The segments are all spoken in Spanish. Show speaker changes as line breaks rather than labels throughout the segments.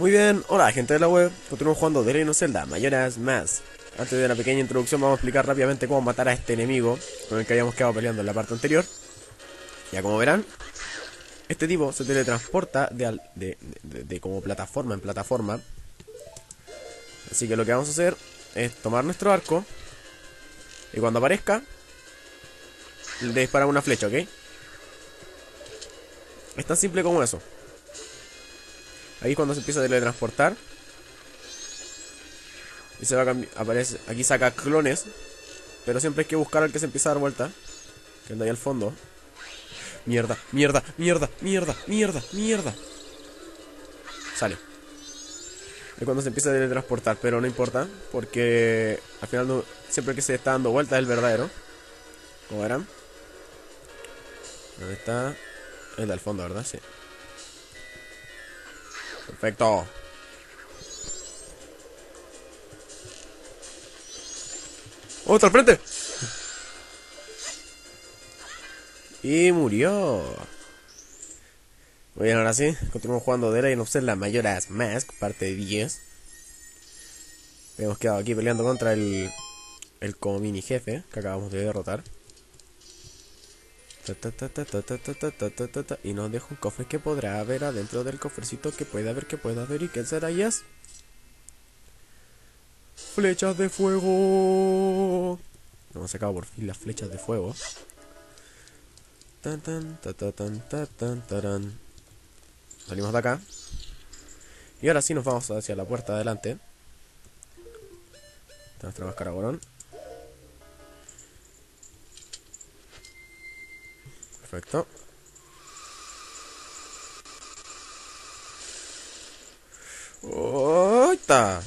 Muy bien, hola gente de la web, continuamos jugando The Legend of Zelda, Mayoras más. Antes de una pequeña introducción vamos a explicar rápidamente cómo matar a este enemigo con el que habíamos quedado peleando en la parte anterior. Ya como verán, este tipo se teletransporta de, de como plataforma en plataforma. Así que lo que vamos a hacer es tomar nuestro arco y cuando aparezca le disparamos una flecha, ¿ok? Es tan simple como eso. Ahí cuando se empieza a teletransportar. Y se va a aparece, aquí saca clones. Pero siempre hay que buscar al que se empieza a dar vuelta. Que anda ahí al fondo. Mierda, mierda, mierda, mierda, mierda, mierda. Sale. Es cuando se empieza a teletransportar, pero no importa. Porque al final no- siempre que se está dando vuelta es el verdadero. Como verán. ¿Dónde está? El del fondo, ¿verdad? Sí. Perfecto. ¡Otro al frente! Y murió. Muy bien, ahora sí. Continuamos jugando The Legend of Zelda Majora's Mask, parte 10. Hemos quedado aquí peleando contra el, el como mini jefe que acabamos de derrotar. Y nos deja un cofre que podrá haber adentro del cofrecito que puede haber, que pueda haber. ¿Y qué será ellas? Flechas de fuego. Hemos sacado por fin las flechas de fuego. Salimos de acá. Y ahora sí nos vamos hacia la puerta de adelante. Está nuestra Perfecto. ¡Oh, está!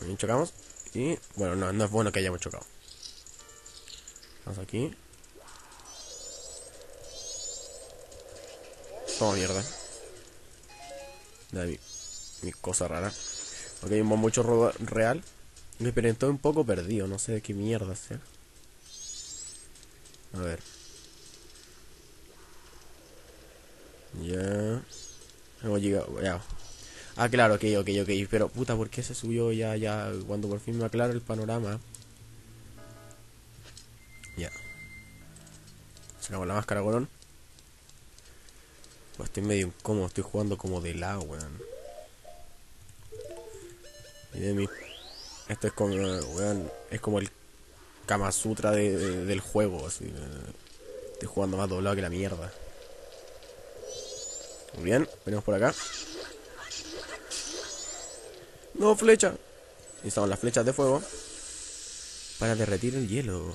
Bien, chocamos. Y bueno, no, no es bueno que hayamos chocado. Vamos aquí. Toma mierda. Da mi, cosa rara. Ok, un mucho robo real. Me estoy un poco perdido, no sé de qué mierda sea. A ver. Ya. Hemos llegado, ya. Ah, claro, ok, ok, ok. Pero, puta, ¿por qué se subió ya, ya? Cuando por fin me aclara el panorama. Ya. Sacamos la máscara, golón. Pues estoy medio incómodo, estoy jugando como de lado, weón. Y de mi... Esto es como, weón, es como el Kama Sutra de- de- del juego, así. Estoy jugando más doblado que la mierda. Muy bien, venimos por acá. No, flecha. Necesitamos las flechas de fuego para derretir el hielo.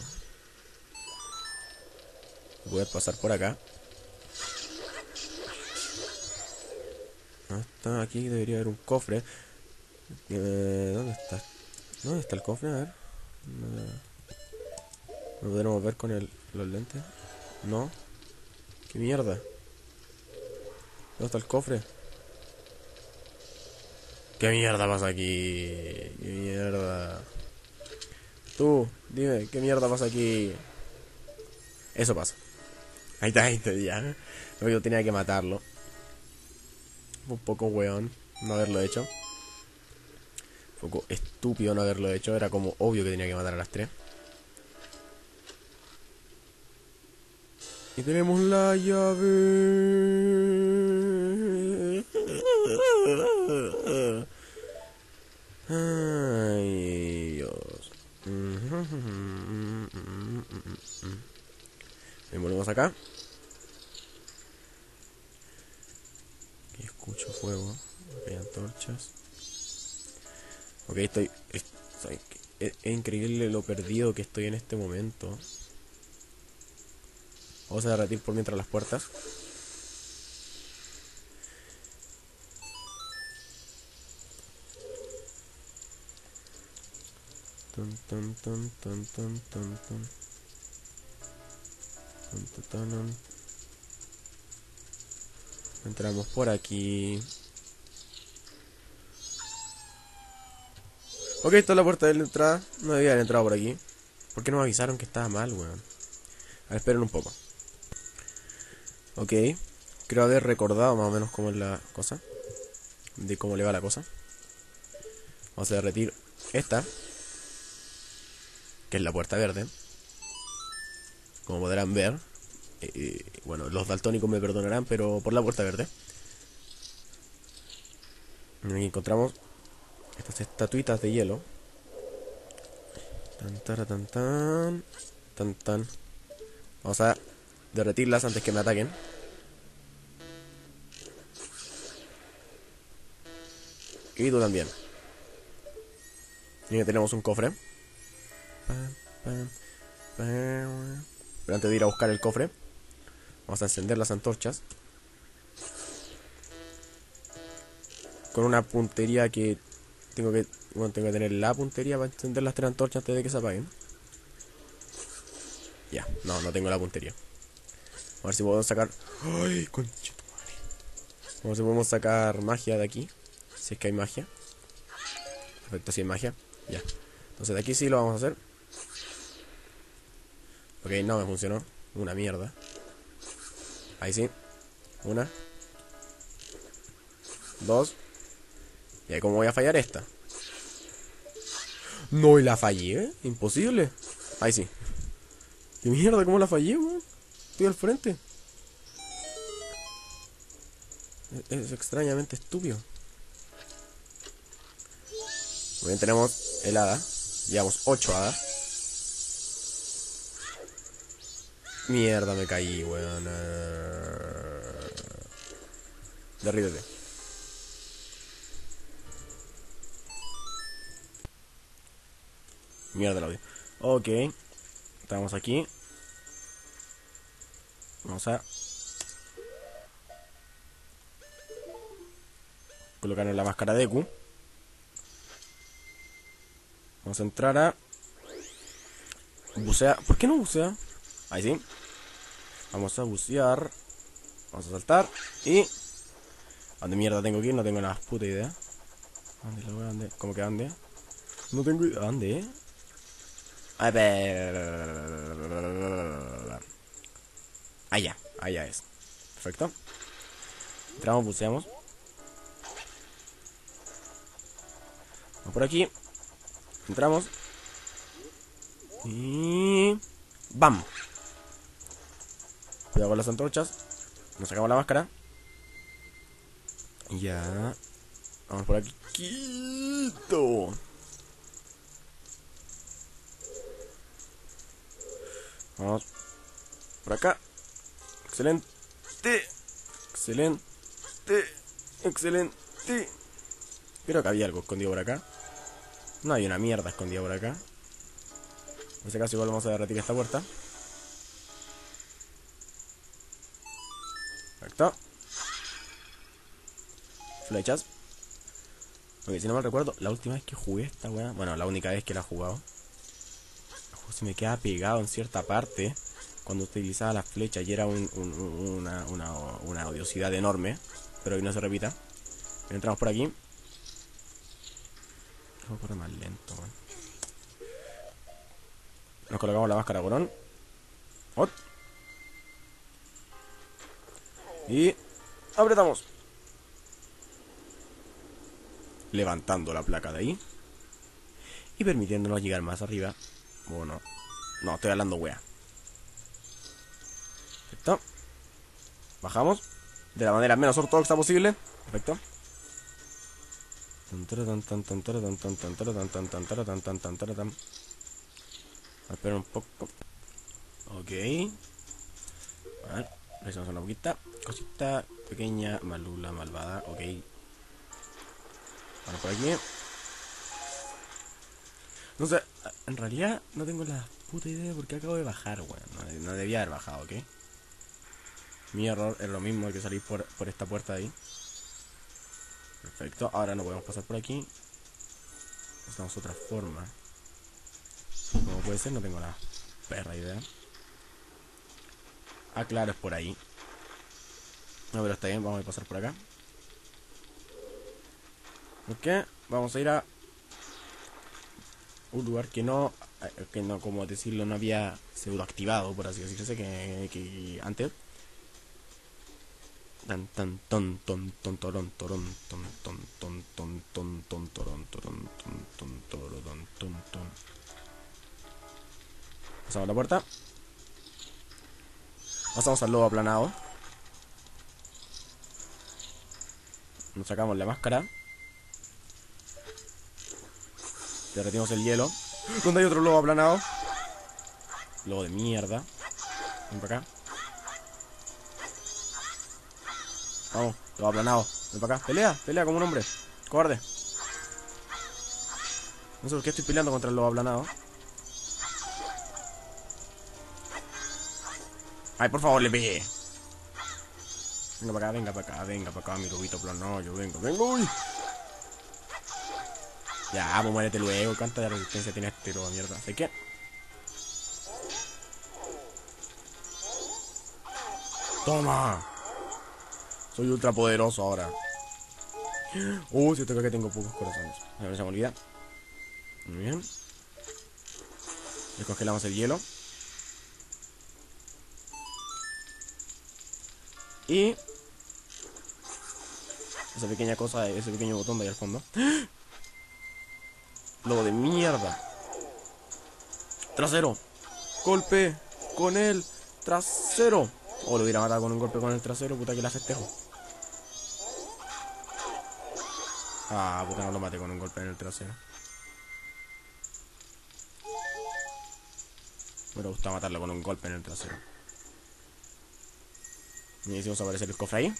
Voy a pasar por acá. Hasta aquí debería haber un cofre. Eh, ¿Dónde está? ¿Dónde está el cofre? A ver. ¿No podremos ver con el, los lentes? No. ¿Qué mierda? ¿Dónde está el cofre? ¿Qué mierda pasa aquí? ¿Qué mierda? Tú, dime, ¿qué mierda pasa aquí? Eso pasa. Ahí está, ahí está, ya. Yo tenía que matarlo. Un poco weón no haberlo hecho. Un poco estúpido no haberlo hecho. Era como obvio que tenía que matar a las tres. Y tenemos la llave. Ay, Dios. Y volvemos acá. Aquí escucho fuego. Hay antorchas. Ok, estoy. Es- es increíble lo perdido que estoy en este momento. Vamos a derretir por mientras las puertas. Entramos por aquí. Ok, esta es la puerta de la entrada. No debía haber entrado por aquí. ¿Por qué no me avisaron que estaba mal, weón? A ver, esperen un poco. Ok. Creo haber recordado más o menos cómo es la cosa. de cómo le va la cosa. Vamos a derretir esta, que es la puerta verde. Como podrán ver, eh, eh, bueno, los daltónicos me perdonarán, pero por la puerta verde. Aquí encontramos estas estatuitas de hielo. Tan, tan, tan, tan, tan. Vamos a derretirlas antes que me ataquen. Y tú también. Y tenemos un cofre. Pero antes de ir a buscar el cofre, vamos a encender las antorchas. Con una puntería que tengo que bueno, tengo que tener la puntería para encender las tres antorchas antes de que se apaguen. Ya, no, no tengo la puntería. A ver si podemos sacar. ¡Ay, conchito madre! A ver si podemos sacar magia de aquí. Si es que hay magia. Perfecto, si hay magia. Ya. Entonces de aquí sí lo vamos a hacer. Ok, no me funcionó. Una mierda. Ahí sí. Una. Dos. ¿Y ahí cómo voy a fallar esta? No, y la fallé, ¿eh? Imposible. Ahí sí. ¿Qué mierda? ¿Cómo la fallé, weón? Estoy al frente. Es, extrañamente estúpido. Muy bien, tenemos el hada. Llevamos 8 hadas. Mierda, me caí, weón. Derríbete. Mierda el audio. Ok. Estamos aquí. Vamos a colocarnos la máscara de Q. Vamos a entrar a bucea. ¿Por qué no bucea? Ahí sí. Vamos a bucear. Vamos a saltar. Y. ¿A dónde mierda tengo que ir? No tengo la puta idea. ¿Dónde la? ¿Dónde? ¿Cómo que dónde? No tengo idea. ¿Dónde? A ver. Allá, allá es. Perfecto. Entramos, buceamos. Vamos por aquí. Entramos. Y... ¡Bam! Cuidado con las antorchas. Nos sacamos la máscara. Ya. Vamos por aquí. Quito. Vamos por acá. Excelente. Excelente. Excelente. Creo que había algo escondido por acá. No hay una mierda escondida por acá. En ese caso igual vamos a derretir esta puerta. Perfecto. Flechas. Ok, si no mal recuerdo, la última vez que jugué esta weá, bueno, la única vez que la he jugado, se me queda pegado en cierta parte cuando utilizaba las flechas y era una, una, odiosidad enorme. Pero que no se repita. Entramos por aquí. Vamos correr más lento, Nos colocamos la máscara corón. Y apretamos. Levantando la placa de ahí. Y permitiéndonos llegar más arriba bueno, no, estoy hablando wea. Perfecto. Bajamos. De la manera menos ortodoxa posible. Perfecto. Espera un poco. Ok. A ver, revisamos una poquita. Cosita pequeña, malula, malvada. Ok. Vamos por aquí. No sé, en realidad no tengo la puta idea porque acabo de bajar, weón. No, debía haber bajado, ¿ok? Mi error es lo mismo que salir por, por esta puerta de ahí. Perfecto, ahora no podemos pasar por aquí. Necesitamos otra forma. ¿Cómo puede ser? No tengo la perra idea. Ah, claro, es por ahí. No, pero está bien, vamos a pasar por acá. Ok, vamos a ir a un lugar que no, eh, que no, como decirlo, no había pseudo activado, por así decirse, que, que antes. Tan tan ton ton ton torón torón ton ton ton ton ton ton torón torón ton ton ton ton. Pasamos la puerta. Pasamos al lobo aplanado. Nos sacamos la máscara. Derretimos el hielo. ¿Dónde hay otro lobo aplanado? Lobo de mierda. Ven para acá. Vamos, lobo aplanado. Ven para acá. Pelea, pelea como un hombre. Cobarde. No sé por qué estoy peleando contra el lobo aplanado. Ay, por favor, le pegué. Venga para acá, venga para acá, venga para acá, mi lobito plano. Yo vengo, vengo. Ya, pues muérete luego. ¿Cuánta de resistencia tiene este lobo mierda? ¿Sé qué? Toma. Soy ultra poderoso ahora. Uh, siento que tengo pocos corazones. A ver, se me olvida. Muy bien. Descongelamos el hielo. Y esa pequeña cosa, ese pequeño botón de ahí al fondo. Lobo de mierda. Trasero. Golpe con el trasero. O lo hubiera matado con un golpe con el trasero, puta que la festejo. Ah, puta, no lo maté con un golpe en el trasero. Me hubiera gustado matarlo con un golpe en el trasero. Y hicimos aparecer el cofre ahí.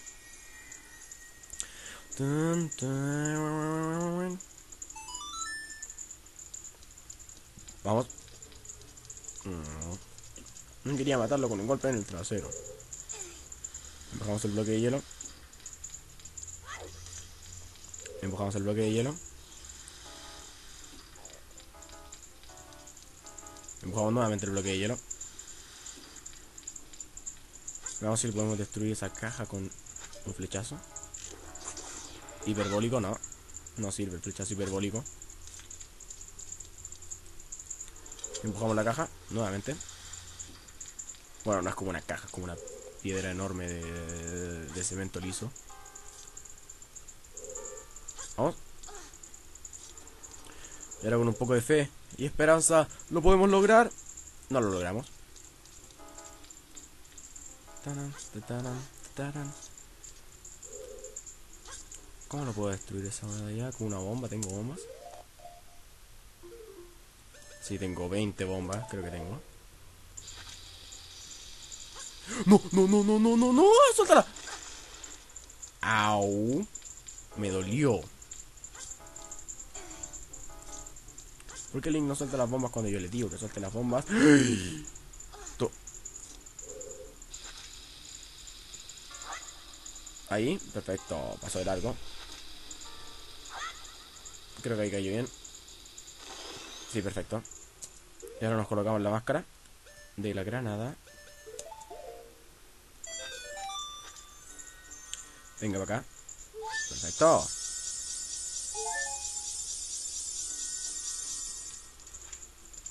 Vamos. No. no quería matarlo con un golpe en el trasero. Empujamos el bloque de hielo. Empujamos el bloque de hielo. Empujamos nuevamente el bloque de hielo. Vamos a ver si podemos destruir esa caja con un flechazo. Hiperbólico, no. No sirve el flechazo hiperbólico. Empujamos la caja nuevamente. Bueno, no es como una caja, es como una piedra enorme de, de cemento liso. Vamos. Y ahora con un poco de fe y esperanza, ¿lo podemos lograr? No lo logramos. ¿Cómo lo puedo destruir esa medalla? ¿Con una bomba? ¿Tengo bombas? Sí, tengo 20 bombas, creo que tengo. ¡No, no, no, no, no, no, no! ¡Suéltala! ¡Au! Me dolió. ¿Por qué Link no suelta las bombas cuando yo le digo que suelte las bombas? Ahí, perfecto, pasó de largo. Creo que ahí cayó bien. Sí, perfecto. Y ahora nos colocamos la máscara de la granada. Venga para acá. Perfecto.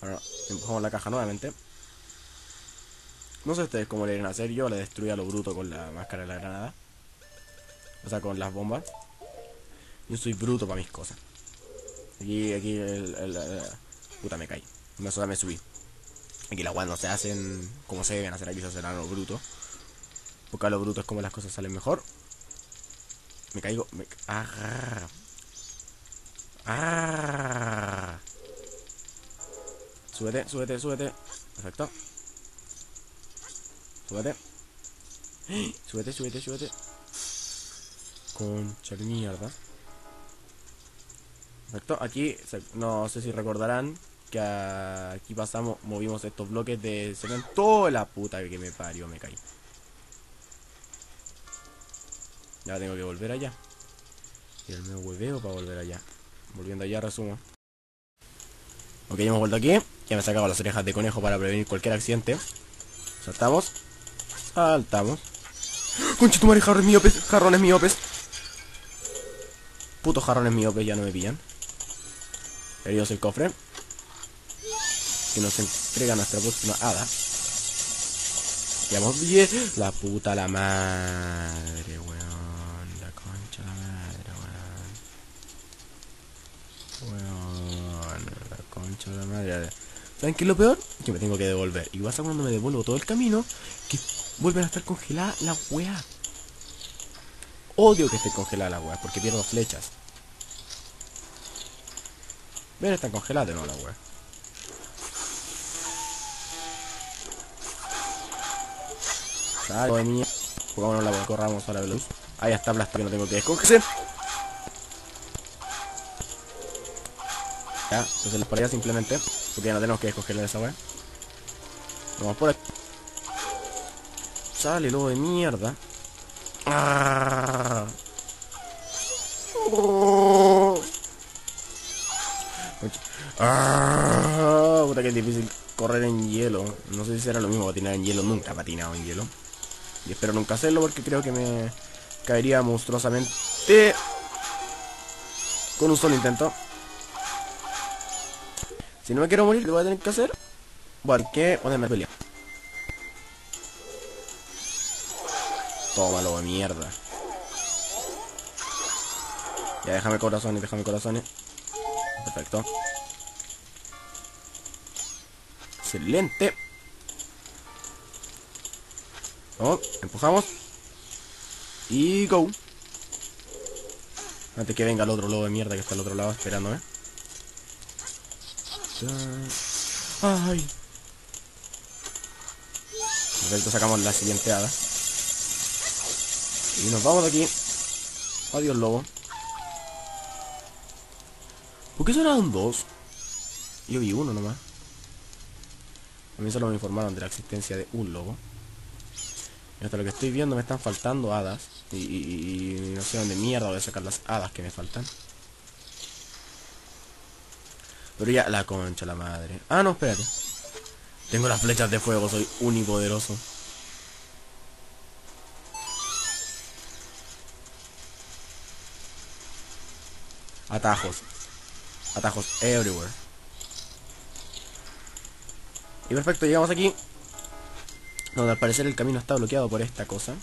Ahora empujamos la caja nuevamente. No sé ustedes cómo le iban a hacer. Yo le destruí a lo bruto con la máscara de la granada. O sea, con las bombas. Yo soy bruto para mis cosas. Aquí, aquí, el, puta, me caí. Me, me subí. Aquí las guas no se hacen como se deben hacer, aquí se hacen a lo bruto. Porque a lo bruto es como las cosas salen mejor. Me caigo. Ah. Ah. Súbete, súbete, súbete. Perfecto. Súbete. Súbete, súbete, súbete. Concha de mierda. Perfecto. Aquí, no sé si recordarán que aquí pasamos, movimos estos bloques de cemento. La puta que me parió, me caí. Ya tengo que volver allá. Y el nuevo hueveo para volver allá. Volviendo allá, resumo. Ok, hemos vuelto aquí. Ya me he sacado las orejas de conejo para prevenir cualquier accidente. Saltamos. Saltamos. Concha tu madre, jarrones miopes. Jarrones miopes. Putos jarrones miopes ya no me pillan. Heridos el cofre. Que nos entrega nuestra próxima hada. Llevamos 10. La puta la madre, weón. La concha la madre, weón. Weón. La concha la madre. ¿Saben qué es lo peor? Que me tengo que devolver. Y pasa cuando me devuelvo todo el camino, que vuelven a estar congeladas la weá. Odio que esté congelada la weá, porque pierdo flechas. Ven, están congeladas no la weá. Sale de mía. Jugámonos la corramos a la luz. Ahí está plástico que no tengo que descongelar. Ya, entonces las paredes simplemente. Porque ya no tenemos que descongelar esa weá. Vamos por aquí. Sale lobo de mierda. Ah. Ah, puta que es difícil correr en hielo. No sé si será lo mismo patinar en hielo. Nunca he patinado en hielo. Y espero nunca hacerlo porque creo que me caería monstruosamente con un solo intento. Si no me quiero morir, lo voy a tener que hacer. Bueno, que ponerme a pelear. Tómalo de mierda. Ya déjame corazones, déjame corazones. Perfecto. Excelente. Vamos, empujamos. Y go. Antes que venga el otro lobo de mierda que está al otro lado esperándome. Ay. Perfecto, sacamos la siguiente hada. Y nos vamos de aquí. Adiós, lobo. ¿Por qué sonaron dos? Yo vi uno nomás. A mí solo me informaron de la existencia de un lobo. Y hasta lo que estoy viendo me están faltando hadas. Y, y, no sé dónde mierda voy a sacar las hadas que me faltan. Pero ya, la concha, la madre. Ah, no, espérate. Tengo las flechas de fuego, soy unipoderoso. Atajos. Atajos everywhere. Y perfecto, llegamos aquí. Donde al parecer el camino está bloqueado por esta cosa.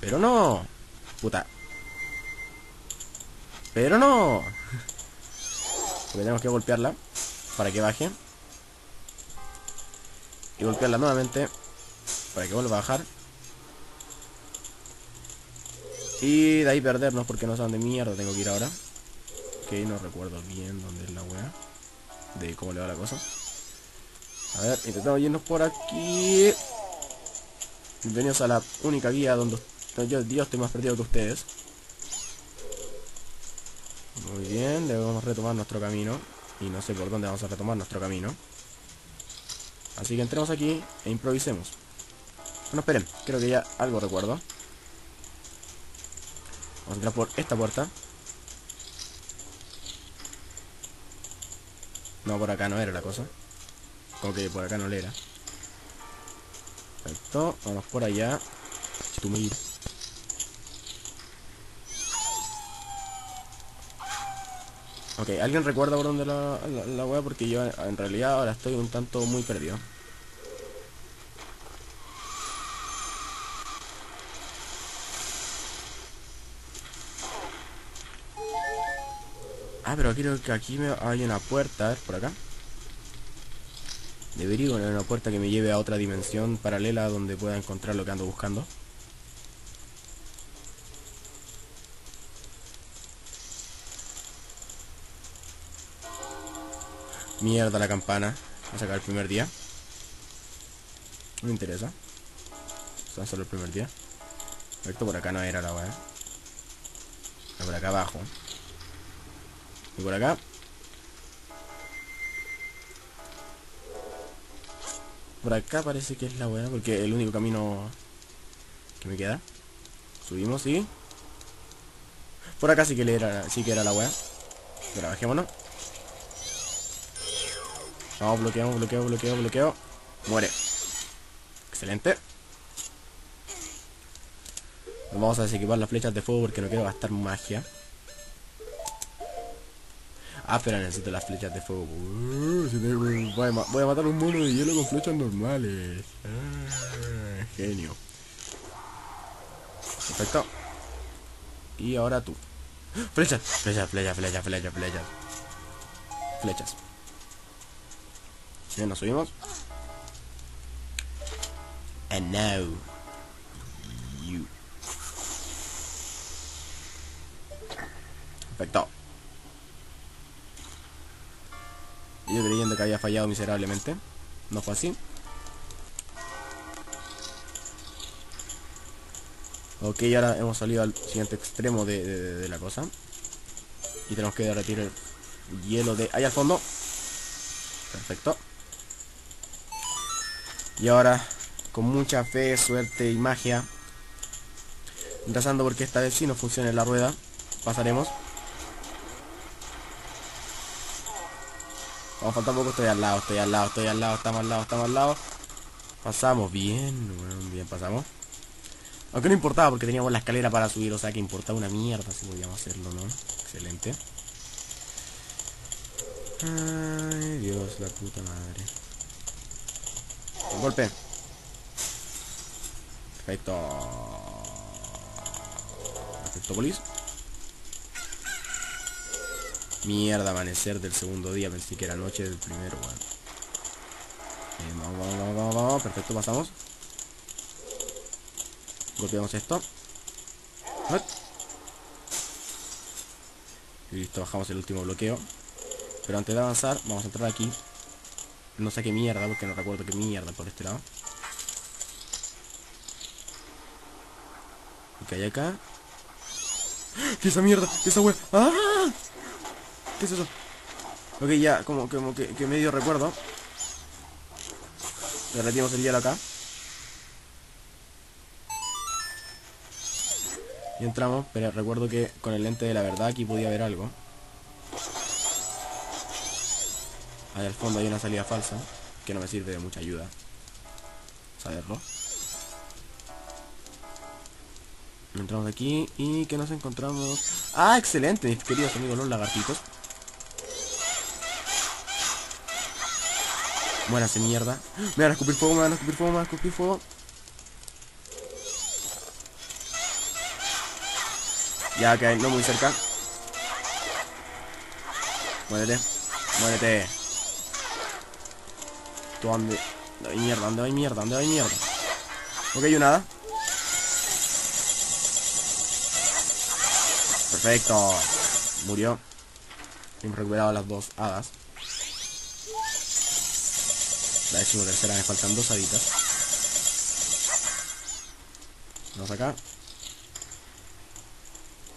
Pero no. Puta. Pero no. Porque tenemos que golpearla. Para que baje. Y golpearla nuevamente. Para que vuelva a bajar. Y de ahí perdernos porque no sé dónde mierda tengo que ir ahora. Que no recuerdo bien dónde es la wea. De cómo le va la cosa. A ver, intentamos irnos por aquí. Bienvenidos a la única guía donde yo, yo estoy más perdido que ustedes. Muy bien, debemos retomar nuestro camino. Y no sé por dónde vamos a retomar nuestro camino. Así que entremos aquí e improvisemos. Bueno, esperen, creo que ya algo recuerdo. Vamos a entrar por esta puerta. No, por acá no era la cosa. Como que por acá no le era. Perfecto, vamos por allá. Ok, ¿alguien recuerda por dónde la, la, la wea? Porque yo en realidad ahora estoy un tanto muy perdido. Pero creo que aquí me, hay una puerta, a ver, por acá. Debería haber una puerta que me lleve a otra dimensión paralela donde pueda encontrar lo que ando buscando. Mierda la campana. Voy a sacar el primer día. No me interesa. Está solo el primer día. Esto por acá no era la weá. Por acá abajo. Y por acá. Por acá parece que es la weá, porque el único camino que me queda. Subimos y... Por acá sí que, era, sí que era la weá. Pero bajémonos. Vamos, bloqueamos, bloqueo, bloqueo, bloqueo. Muere. Excelente. Vamos a desequipar las flechas de fuego porque no quiero gastar magia. Ah, espera, necesito las flechas de fuego. Uh, si tengo- voy, a, voy a matar un mono de hielo con flechas normales. Ah, genio. Perfecto. Y ahora tú. Flechas, flechas, flechas, flechas, flechas, flechas. Flechas. Bien, nos subimos. And now you. Perfecto. Yo creyendo que había fallado miserablemente. No fue así. Ok, ahora hemos salido al siguiente extremo de, la cosa. Y tenemos que derretir el hielo de ahí al fondo. Perfecto. Y ahora, con mucha fe, suerte y magia, rezando porque esta vez sí nos funcione la rueda, pasaremos. Vamos, falta poco, estoy al lado, estoy al lado, estoy al lado, estamos al lado, estamos al lado. Pasamos, bien, bien, pasamos. Aunque no importaba porque teníamos la escalera para subir, o sea que importaba una mierda si podíamos hacerlo, ¿no? Excelente. Ay, Dios, la puta madre. Un golpe. Perfecto. Perfecto, polis. Mierda, amanecer del segundo día. Pensé que era noche del primero, weón. Eh, vamos, vamos, vamos, vamos, vamos. Perfecto, pasamos. Golpeamos esto. Y listo, bajamos el último bloqueo. Pero antes de avanzar, vamos a entrar aquí. No sé qué mierda, porque no recuerdo qué mierda por este lado. ¿Y qué hay acá? ¿Qué es esa mierda? ¿Qué es esa wea? ¡Ah! ¿Qué es eso? Ok, ya, como, que, que medio recuerdo. Derretimos el hielo acá. Y entramos, pero recuerdo que con el lente de la verdad aquí podía haber algo. Ahí al fondo hay una salida falsa, que no me sirve de mucha ayuda. Saberlo. Entramos aquí y que nos encontramos... ¡Ah, excelente, mis queridos amigos los lagartitos! Buena mierda. Me van a escupir fuego, me van a escupir fuego, me van a escupir fuego. Ya que no muy cerca. Muérete. Muérete. ¿Tú dónde? ¿Dónde hay mierda? ¿Dónde hay mierda? ¿Dónde hay mierda? Ok, yo nada. Perfecto. Murió. Hemos recuperado las dos hadas. La décimo tercera me faltan dos haditas. Vamos acá.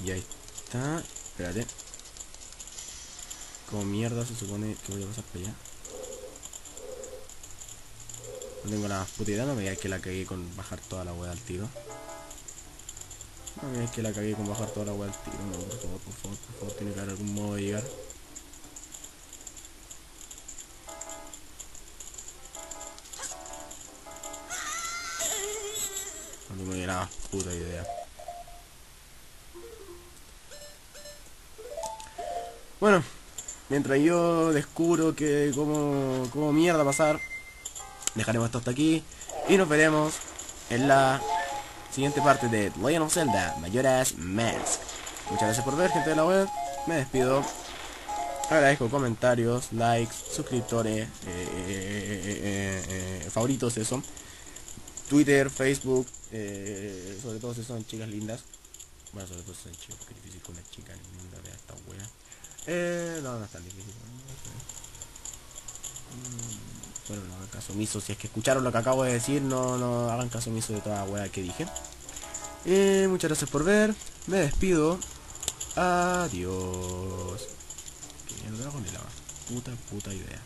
Y ahí está. Espérate. Como mierda se supone que voy a pasar por allá. No tengo la puta idea, no me digas que la cagué con bajar toda la wea al tiro. No me digas que la cagué con bajar toda la wea al tiro, no, por favor, por favor, por favor, tiene que haber algún modo de llegar. No puta idea. Bueno, mientras yo descubro que cómo, cómo mierda pasar, dejaremos esto hasta aquí y nos veremos en la siguiente parte de Legend of Zelda Majora's Mask. Muchas gracias por ver, gente de la web. Me despido. Agradezco comentarios, likes, suscriptores, eh, eh, eh, favoritos, eso. Twitter, Facebook, eh, sobre todo si son chicas lindas. Bueno, sobre todo si son chicos, es difícil con una chica linda de esta wea. Eh, no, no es tan difícil. Mm, Bueno, no hagan caso omiso. Si es que escucharon lo que acabo de decir, no, no hagan caso omiso de toda la wea que dije. Eh, muchas gracias por ver. Me despido. Adiós. Que agua. Puta, puta idea.